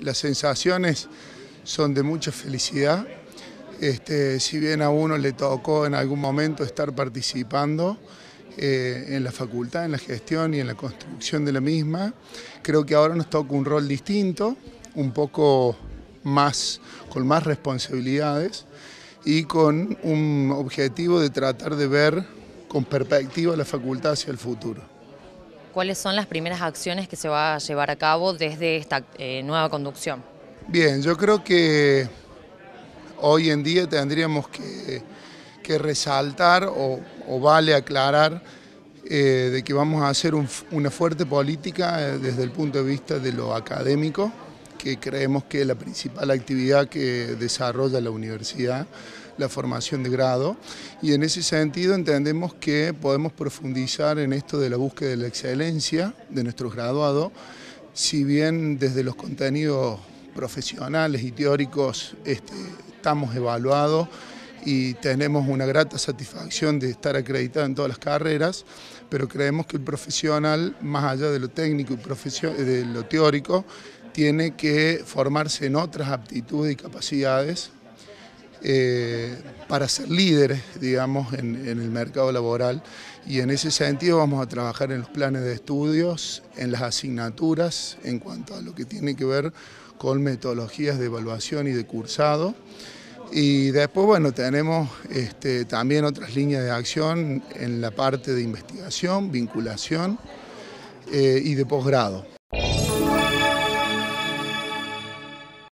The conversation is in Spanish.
las, sensaciones son de mucha felicidad. Este, si bien a uno le tocó en algún momento estar participando eh, en la facultad, en la gestión y en la construcción de la misma, creo que ahora nos toca un rol distinto, un poco más, con más responsabilidades y con un objetivo de tratar de ver con perspectiva la facultad hacia el futuro. ¿Cuáles son las primeras acciones que se va a llevar a cabo desde esta eh, nueva conducción? Bien, yo creo que hoy en día tendríamos que, resaltar o, vale aclarar eh, de que vamos a hacer una fuerte política eh, desde el punto de vista de lo académico, que creemos que es la principal actividad que desarrolla la universidad, la formación de grado, y en ese sentido entendemos que podemos profundizar en esto de la búsqueda de la excelencia de nuestros graduados, si bien desde los contenidos profesionales y teóricos este, estamos evaluados y tenemos una grata satisfacción de estar acreditado en todas las carreras, pero creemos que el profesional, más allá de lo técnico y de lo teórico, tiene que formarse en otras aptitudes y capacidades eh, para ser líderes, digamos, en, el mercado laboral. Y en ese sentido vamos a trabajar en los planes de estudios, en las asignaturas, en cuanto a lo que tiene que ver con metodologías de evaluación y de cursado. Y después, bueno, tenemos este, también otras líneas de acción en la parte de investigación, vinculación eh, y de posgrado.